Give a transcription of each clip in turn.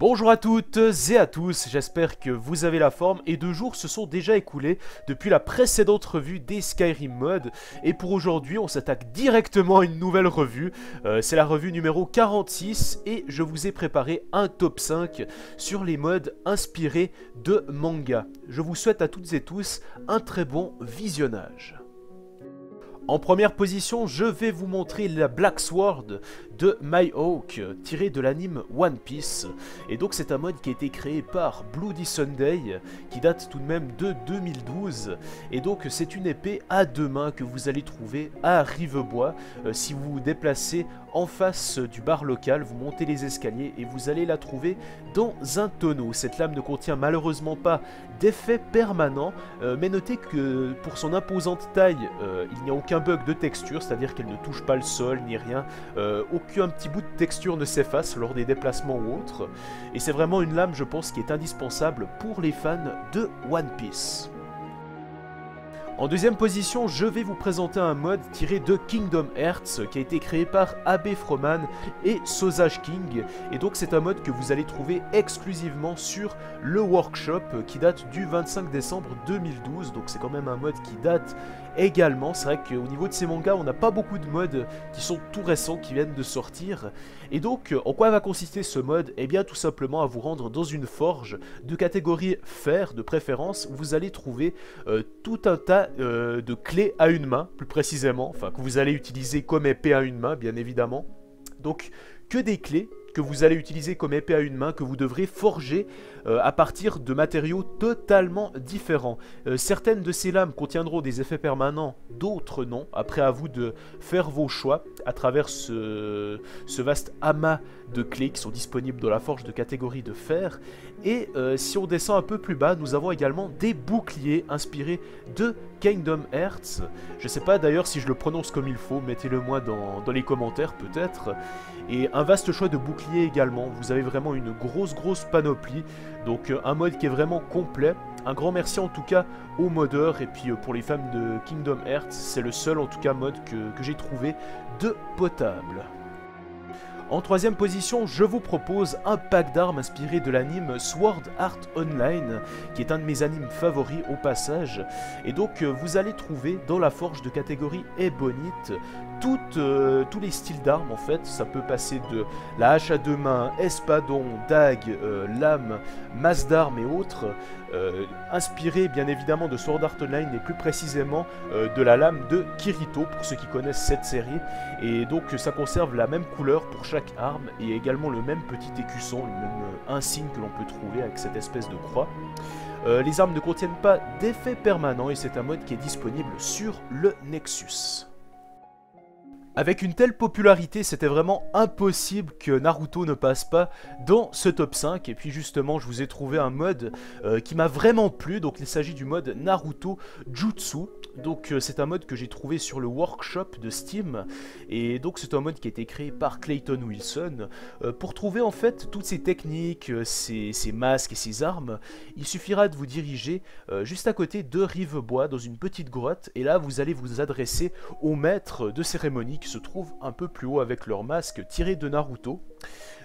Bonjour à toutes et à tous, j'espère que vous avez la forme et deux jours se sont déjà écoulés depuis la précédente revue des Skyrim Mods et pour aujourd'hui on s'attaque directement à une nouvelle revue, euh, c'est la revue numéro 46 et je vous ai préparé un top 5 sur les modes inspirés de manga. Je vous souhaite à toutes et tous un très bon visionnage. En première position, je vais vous montrer la Black Sword de My Hawk, tiré de l'anime One Piece. Et donc c'est un mode qui a été créé par Bloody Sunday, qui date tout de même de 2012. Et donc c'est une épée à deux mains que vous allez trouver à Rivebois. Euh, si vous vous déplacez en face du bar local, vous montez les escaliers et vous allez la trouver dans un tonneau. Cette lame ne contient malheureusement pas d'effet permanent, euh, mais notez que pour son imposante taille, euh, il n'y a aucun bug de texture, c'est-à-dire qu'elle ne touche pas le sol ni rien, petit bout de texture ne s'efface lors des déplacements ou autres, et c'est vraiment une lame je pense qui est indispensable pour les fans de One Piece. En deuxième position, je vais vous présenter un mode tiré de Kingdom Hearts qui a été créé par Abe Froman et Sosage King. Et donc c'est un mode que vous allez trouver exclusivement sur le workshop qui date du 25 décembre 2012. Donc c'est quand même un mode qui date également. C'est vrai qu'au niveau de ces mangas, on n'a pas beaucoup de modes qui sont tout récents, qui viennent de sortir. Et donc, en quoi va consister ce mode? Eh bien, tout simplement à vous rendre dans une forge de catégorie fer, de préférence. Vous allez trouver euh, tout un tas euh, de clés à une main, plus précisément. Enfin, que vous allez utiliser comme épée à une main, bien évidemment. Donc, que des clés que vous allez utiliser comme épée à une main, que vous devrez forger euh, à partir de matériaux totalement différents. Euh, certaines de ces lames contiendront des effets permanents, d'autres non. Après, à vous de faire vos choix à travers ce, vaste amas de clés qui sont disponibles dans la forge de catégorie de fer. Et si on descend un peu plus bas, nous avons également des boucliers inspirés de Kingdom Hearts. Je sais pas d'ailleurs si je le prononce comme il faut, mettez-le moi dans, les commentaires peut-être. Et un vaste choix de boucliers également, vous avez vraiment une grosse grosse panoplie. Donc euh, un mode qui est vraiment complet. Un grand merci en tout cas aux modeurs et puis euh, pour les fans de Kingdom Hearts, c'est le seul en tout cas mode que, que j'ai trouvé de potable. En troisième position, je vous propose un pack d'armes inspiré de l'anime Sword Art Online, qui est un de mes animes favoris au passage. Et donc, euh, vous allez trouver dans la forge de catégorie Ebonite euh, tous les styles d'armes en fait. Ça peut passer de la hache à deux mains, espadon, dague, euh, lame, masse d'armes et autres, euh, inspiré bien évidemment de Sword Art Online et plus précisément de la lame de Kirito pour ceux qui connaissent cette série. Et donc ça conserve la même couleur pour chaque arme et également le même petit écusson, le même insigne que l'on peut trouver avec cette espèce de croix. les armes ne contiennent pas d'effet permanent et c'est un mode qui est disponible sur le Nexus. Avec une telle popularité, c'était vraiment impossible que Naruto ne passe pas dans ce top 5. Et puis justement, je vous ai trouvé un mode euh, qui m'a vraiment plu. Donc il s'agit du mode Naruto Jutsu. Donc euh, c'est un mode que j'ai trouvé sur le workshop de Steam. Et donc c'est un mode qui a été créé par Clayton Wilson. Euh, pour trouver en fait toutes ces techniques, ces, ces, masques et ces armes, il suffira de vous diriger juste à côté de Rivebois dans une petite grotte. Et là, vous allez vous adresser au maître de cérémonie qui se trouvent un peu plus haut avec leur masque tiré de Naruto.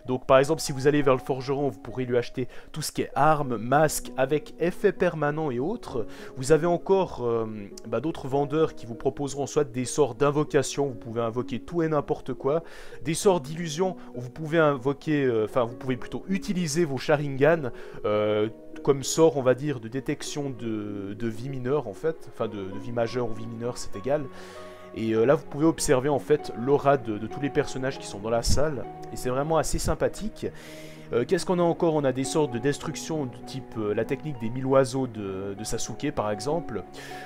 Donc par exemple si vous allez vers le forgeron vous pourrez lui acheter tout ce qui est armes, masques avec effet permanent et autres. Vous avez encore euh, bah, d'autres vendeurs qui vous proposeront soit des sorts d'invocation, vous pouvez invoquer tout et n'importe quoi, des sorts d'illusion où vous pouvez invoquer, euh, enfin vous pouvez plutôt utiliser vos Sharingan euh, comme sort on va dire de détection de, vie mineure en fait, enfin de, de vie majeure ou vie mineure c'est égal. Et euh, là, vous pouvez observer en fait l'aura de, tous les personnages qui sont dans la salle. Et c'est vraiment assez sympathique. Euh, qu'est-ce qu'on a encore? On a des sortes de destruction du type euh, la technique des mille oiseaux de, Sasuke par exemple.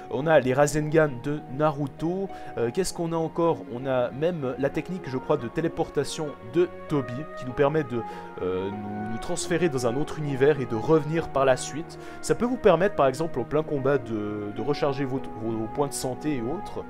On a les Rasengan de Naruto. Qu'est-ce qu'on a encore? On a même la technique je crois de téléportation de Tobi qui nous permet de nous, transférer dans un autre univers et de revenir par la suite. Ça peut vous permettre par exemple au plein combat de, recharger vos points de santé et autres.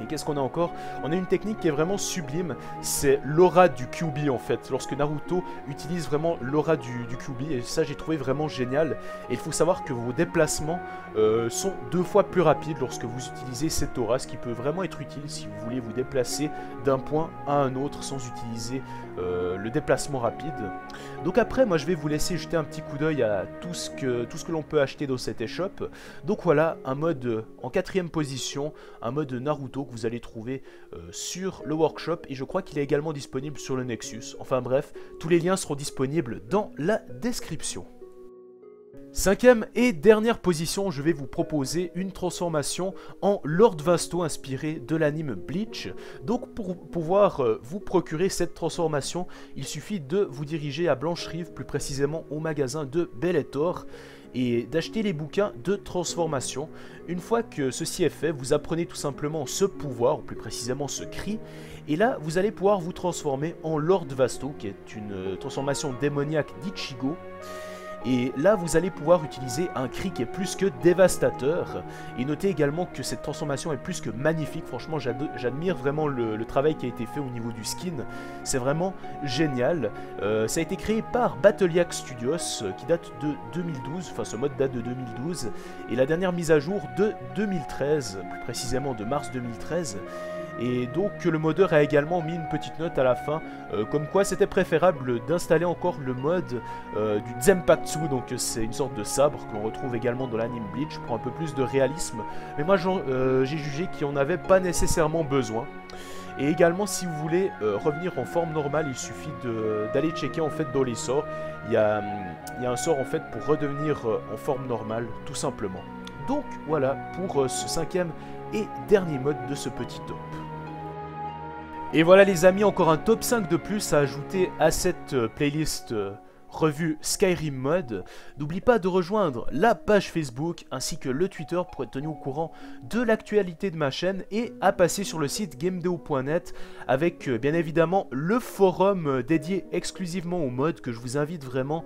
Et qu'est-ce qu'on a encore? On a une technique qui est vraiment sublime, c'est l'aura du QB en fait. Lorsque Naruto utilise vraiment l'aura du, du et ça j'ai trouvé vraiment génial. Et il faut savoir que vos déplacements euh, sont deux fois plus rapides lorsque vous utilisez cette aura, ce qui peut vraiment être utile si vous voulez vous déplacer d'un point à un autre sans utiliser euh, le déplacement rapide. Donc après, moi je vais vous laisser jeter un petit coup d'œil à tout ce que, tout ce que l'on peut acheter dans cette échoppe. Donc voilà, un mode en quatrième position, un mode Naruto que vous allez trouver euh, sur le workshop et je crois qu'il est également disponible sur le Nexus. Enfin bref, tous les liens seront disponibles dans la description. Cinquième et dernière position, je vais vous proposer une transformation en Lord Vasto inspiré de l'anime Bleach. Donc pour pouvoir euh, vous procurer cette transformation, il suffit de vous diriger à Blanche-Rive, plus précisément au magasin de Bellator et d'acheter les bouquins de transformation. Une fois que ceci est fait, vous apprenez tout simplement ce pouvoir, ou plus précisément ce cri, et là vous allez pouvoir vous transformer en Lord Vasto, qui est une euh, transformation démoniaque d'Ichigo. Et là, vous allez pouvoir utiliser un cri qui est plus que dévastateur. Et notez également que cette transformation est plus que magnifique. Franchement, j'admire vraiment le, travail qui a été fait au niveau du skin. C'est vraiment génial. Euh, ça a été créé par Battleac Studios, euh, qui date de 2012. Enfin, ce mode date de 2012. Et la dernière mise à jour de 2013, plus précisément de mars 2013. Et donc le modeur a également mis une petite note à la fin, euh, comme quoi c'était préférable d'installer encore le mode euh, du Zempatsu, donc c'est une sorte de sabre que l'on retrouve également dans l'anime Bleach pour un peu plus de réalisme. Mais moi euh, j'ai jugé qu'il n'y en avait pas nécessairement besoin. Et également, si vous voulez revenir en forme normale, il suffit d'aller checker en fait dans les sorts. Il y, a, il y a un sort en fait pour redevenir en forme normale, tout simplement. Donc voilà pour ce cinquième et dernier mode de ce petit top. Et voilà les amis, encore un top 5 de plus à ajouter à cette euh, playlist euh, revue Skyrim Mode. N'oublie pas de rejoindre la page Facebook ainsi que le Twitter pour être tenu au courant de l'actualité de ma chaîne et à passer sur le site gamedeo.net avec euh, bien évidemment le forum dédié exclusivement aux modes que je vous invite vraiment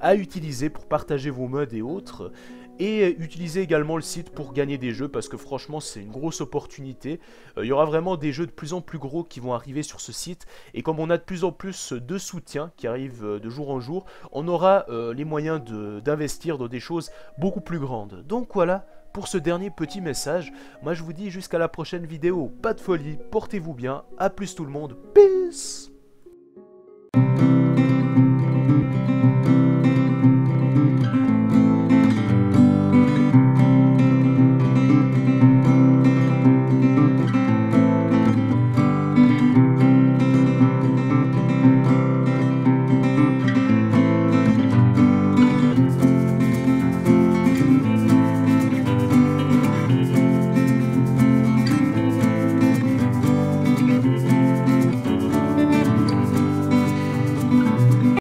à utiliser pour partager vos modes et autres et utilisez également le site pour gagner des jeux parce que franchement c'est une grosse opportunité. Euh, il y aura vraiment des jeux de plus en plus gros qui vont arriver sur ce site et comme on a de plus en plus de soutien qui arrive euh, de jour en jour, on aura euh, les moyens d'investir dans des choses beaucoup plus grandes. Donc voilà pour ce dernier petit message. Moi je vous dis jusqu'à la prochaine vidéo, pas de folie, portez-vous bien, à plus tout le monde, peace